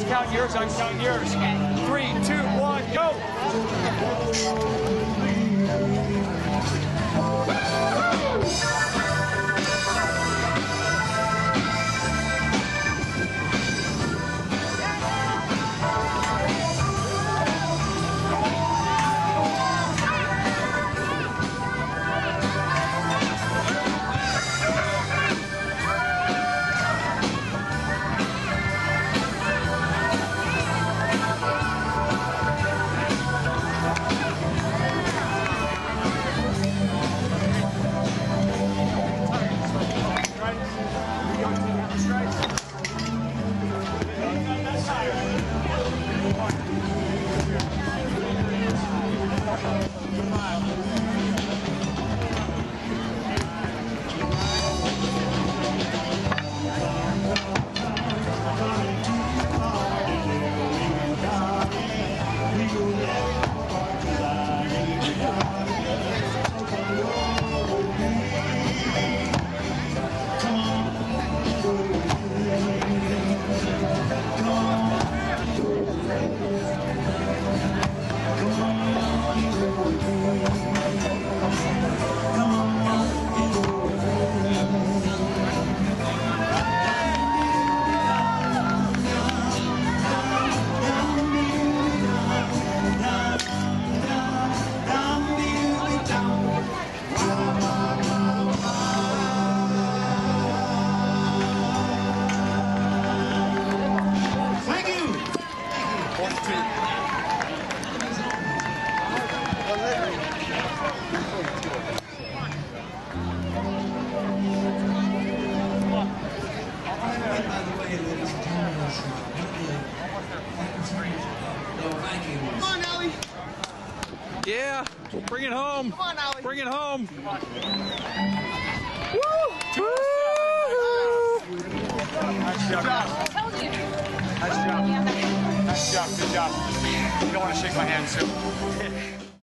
just count yours, I'm counting yours. Three, two, By the way, ladies and gentlemen, it's No, thank you. Come on, Allie. Bring it home. Come on, Allie. Bring it home. Nice job. Nice job. Nice job. Good job. You don't want to shake my hand, Sue.